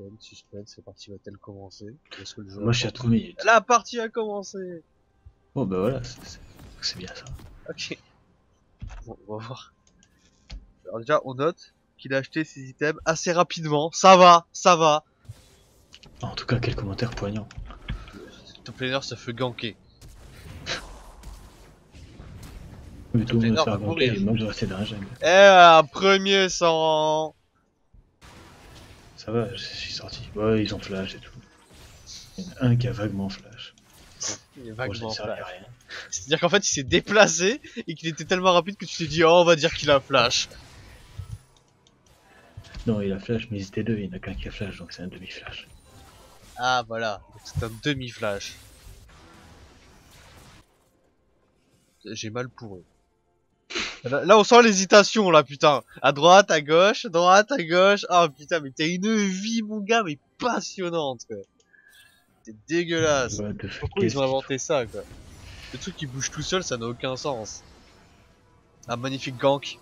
Suspense, suspense, la partie va-t-elle commencer? Est-ce que le jeu Moi, je suis à 3 minutes. La partie a commencé Bon, bah voilà, c'est- bien ça. Ok. Bon, on va voir. Alors déjà, on note qu'il a acheté ses items assez rapidement. Ça va, ça va. En tout cas, quel commentaire poignant. Top laner se fait ganker. Mais tout le monde va faire rester dans la jungle. Eh, un premier sang Ça va, je suis sorti. Ouais, ils ont flash et tout. Il y en a un qui a vaguement flash. Il est vaguement flash. C'est-à-dire qu'en fait, il s'est déplacé et qu'il était tellement rapide que tu t'es dit, oh, on va dire qu'il a flash. Non, il a flash, mais ils étaient deux, il n'y en a qu'un qui a flash, donc c'est un demi-flash. Ah, voilà. C'est un demi-flash. J'ai mal pour eux. Là, là, on sent l'hésitation, là, putain. À droite, à gauche, droite, à gauche. Ah, putain, mais t'as une vie, mon gars, mais passionnante, quoi. C'est dégueulasse. Pourquoi ils ont inventé ça, quoi? Le truc qui bouge tout seul, ça n'a aucun sens. Un magnifique gank.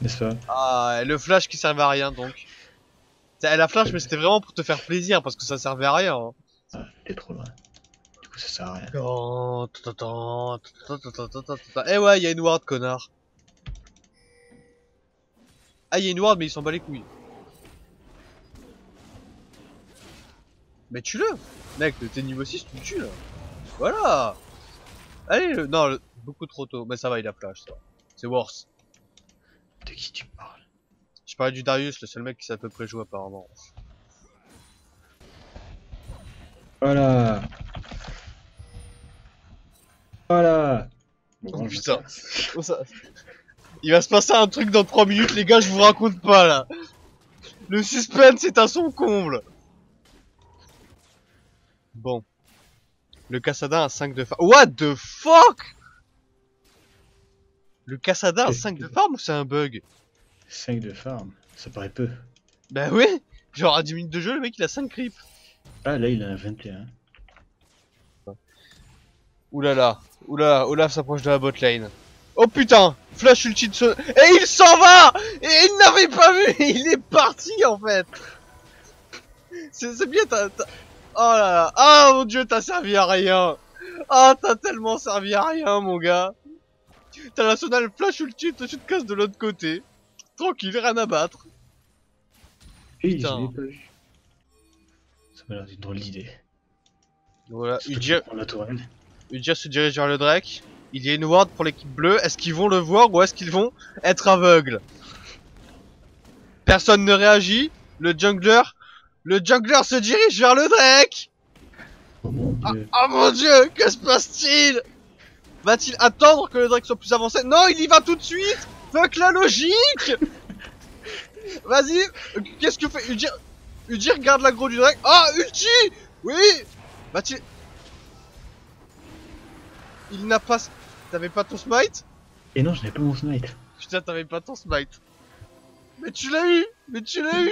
N'est-ce pas? Ah, et le flash qui servait à rien, donc. Elle a flash, mais c'était vraiment pour te faire plaisir, parce que ça servait à rien. hein. Ah, t'es trop loin. Coup, ça sert à rien. Oh. Eh ouais, il y a une ward, connard. Ah, il y a une ward, mais il s'en bat les couilles. Mais tue-le Mec, t'es niveau 6, tu le tues, là. Voilà Allez, le... non, le- beaucoup trop tôt. Mais ça va, il a flash, ça. C'est worse. De qui tu parles? Je parlais du Darius, le seul mec qui sait à peu près jouer, apparemment. Voilà Voilà Bon, Oh, putain. ça. Oh, Il va se passer un truc dans 3 minutes, les gars, je vous raconte pas là. Le suspense est à son comble. Bon. Le Cassada a 5 de farm. What the fuck? Le Cassada a Qu'est-ce 5 de farm ou c'est un bug? 5 de farm, ça paraît peu. Bah oui Genre à 10 minutes de jeu, le mec il a 5 creeps. Ah, là, il a un 21. Oulala, oulala, Olaf s'approche de la bot lane. Oh putain Flash ulti de ce... Et il s'en va Et il n'avait pas vu Il est parti en fait C'est bien, t'as... Oh là là Ah mon dieu, t'as servi à rien Ah, t'as tellement servi à rien, mon gars T'as la sonale flash ulti, toi tu te casses de l'autre côté. Tranquille, rien à battre. Putain. Ça m'a l'air d'une drôle d'idée. Voilà, Udyr, pour la tourelle. Udyr se dirige vers le Drake. Il y a une ward pour l'équipe bleue. Est-ce qu'ils vont le voir ou est-ce qu'ils vont être aveugles? Personne ne réagit. Le jungler, le jungler se dirige vers le Drake. Oh mon dieu. Oh mon dieu, que se passe-t-il? Va-t-il attendre que le Drake soit plus avancé? Non, il y va tout de suite Fuck la logique Vas-y, qu'est-ce que fait Udyr? Udyr garde l'aggro du Drake. Ah, ulti Oui Va-t-il... Il n'a pas... T'avais pas ton smite? Et non, je n'ai pas mon smite. Putain, t'avais pas ton smite. Mais tu l'as eu Mais tu l'as eu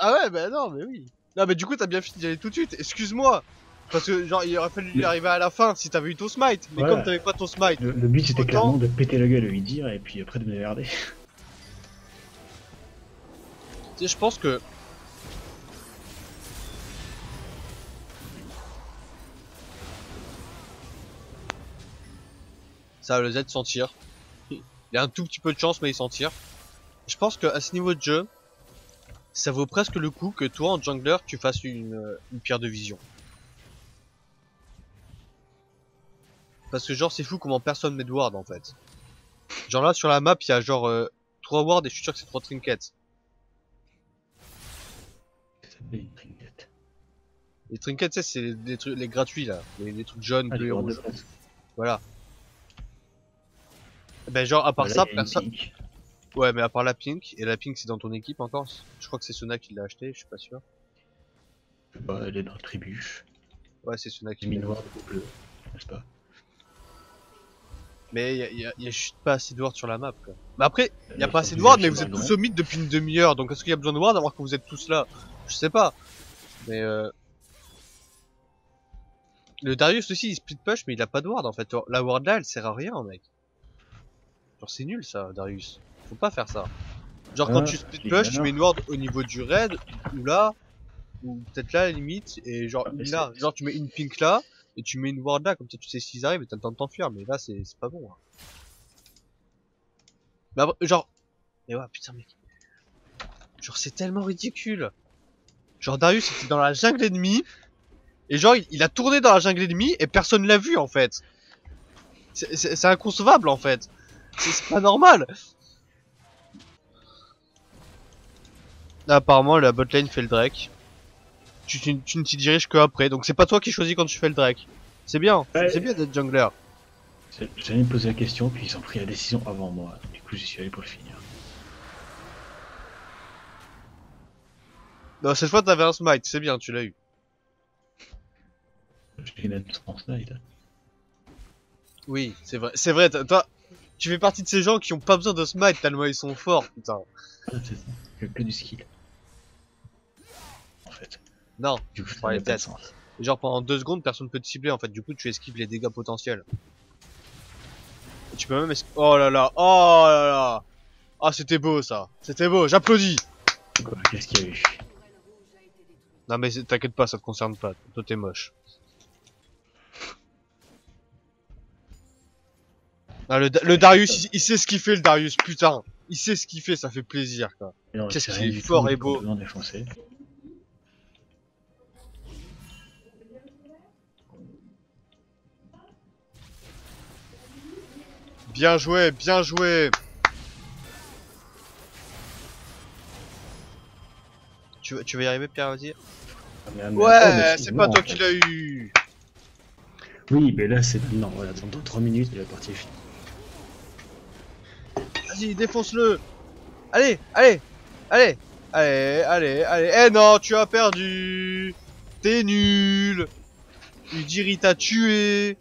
Ah ouais, bah non, mais oui. Non, mais du coup, t'as bien fini d'y aller tout de suite. Excuse-moi. Parce que, genre, il aurait fallu lui arriver à la fin si t'avais eu ton smite. Mais Voilà. comme t'avais pas ton smite. Le, le but c'était Autant- clairement de péter la gueule, lui dire, et puis après de me merder. Tu sais, je pense que. Ça, le Z s'en tire. Il y a un tout petit peu de chance, mais il s'en tire. Je pense que à ce niveau de jeu, ça vaut presque le coup que toi, en jungler, tu fasses une, euh, une pierre de vision. Parce que genre, c'est fou comment personne met de ward en fait. Genre là, sur la map, il y a genre 3 wards et je suis sûr que c'est 3 trinkets. Les trinkets, c'est les, les trucs, les gratuits là, les, les trucs jaunes, Ah, bleus et rouges. Voilà. Ben genre à part Voilà, ça, personne. Ouais, mais à part la pink et la pink c'est dans ton équipe encore? Je crois que c'est Sona qui l'a acheté, je suis pas sûr. Bah, elle est dans le tribuche. Ouais, c'est Sona qui l'a. noir bleu, n'est-ce pas? Mais y a, y, a, y a juste pas assez de ward sur la map quoi. Mais après, y a Euh, pas assez de ward, mais vous êtes tous au mid depuis une demi-heure, donc est-ce qu'il y a besoin de ward alors que vous êtes tous là? Je sais pas. Mais euh... Le Darius aussi il split push, mais il a pas de ward en fait. La ward là elle sert à rien, mec. C'est nul ça, Darius. Faut pas faire ça. Genre quand Ah, tu split flush, tu mets une ward au niveau du raid, ou là, ou peut-être là à la limite, et genre Ah, une là. Genre tu mets une pink là, et tu mets une ward là, comme ça tu sais s'ils arrivent et t'as le temps de t'enfuir, mais là c'est pas bon. hein. Mais après, genre, mais ouais, putain, mec. Genre c'est tellement ridicule. Genre Darius était dans la jungle ennemie, et genre il, il a tourné dans la jungle ennemie et personne l'a vu en fait. C'est inconcevable en fait. C'est pas normal. Là, apparemment, la botlane fait le Drake. Tu, tu, tu ne t'y diriges que après, donc c'est pas toi qui choisis quand tu fais le Drake. C'est bien, Ouais. c'est bien d'être jungler. J'allais me poser la question, puis ils ont pris la décision avant moi. Du coup, j'y suis allé pour le finir. Non, cette fois t'avais un smite, c'est bien, tu l'as eu. J'ai une en hein. Oui, c'est vrai, c'est vrai, toi, tu fais partie de ces gens qui ont pas besoin de smite tellement ils sont forts, putain. Que, que du skill. En fait. Non, Du coup, ça parlais n'a pas de tête. sens. genre pendant deux secondes personne peut te cibler en fait, du coup tu esquives les dégâts potentiels. Et tu peux même esquiver... Oh là là, oh là là Ah c'était beau ça, c'était beau, j'applaudis Qu'est-ce qu'il y a eu? Non mais t'inquiète pas, ça te concerne pas, toi t'es moche. Ah, le, Da- le Darius, il, il sait ce qu'il fait le Darius, putain Il sait ce qu'il fait, ça fait plaisir quoi. Non, Qu'est-ce qu'il est fort et beau. défoncé. Bien joué, bien joué tu, vas- tu vas y arriver Pierre, vas-y Ah, mais Ouais, c'est pas toi qui l'as eu Oui, mais là, c'est maintenant. Voilà, dans 3 minutes, et la partie est finie. Vas-y, défonce-le. Allez, allez Allez. Allez, allez, allez. Eh non, tu as perdu. T'es nul. Udiri t'a tué.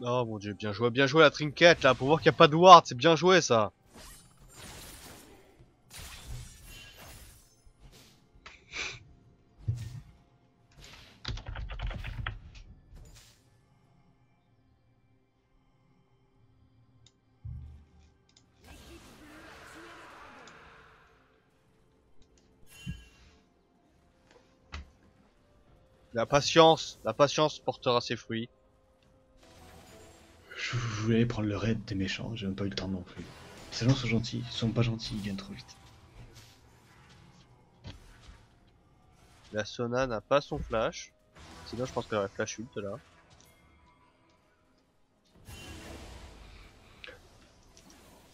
Oh mon dieu, bien joué, bien joué la trinket là, pour voir qu'il n'y a pas de ward, c'est bien joué ça La patience, la patience portera ses fruits. Je voulais prendre le raid des méchants, j'ai même pas eu le temps non plus. Ces gens sont gentils, ils sont pas gentils, ils gagnent trop vite. La Sona n'a pas son flash. Sinon, je pense qu'elle aurait flash ult là.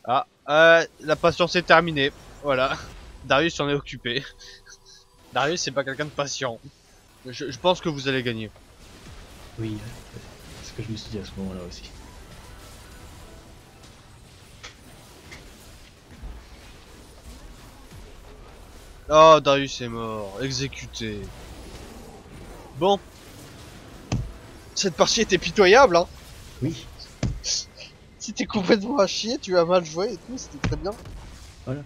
Ah, euh, la patience est terminée. Voilà. Darius s'en est occupé. Darius, c'est pas quelqu'un de patient. Je, je pense que vous allez gagner. Oui, c'est ce que je me suis dit à ce moment-là aussi. Oh, Darius est mort. Exécuté. Bon. Cette partie était pitoyable, hein. Oui, Si t'es complètement à chier, tu as mal joué et tout, c'était très bien. voilà.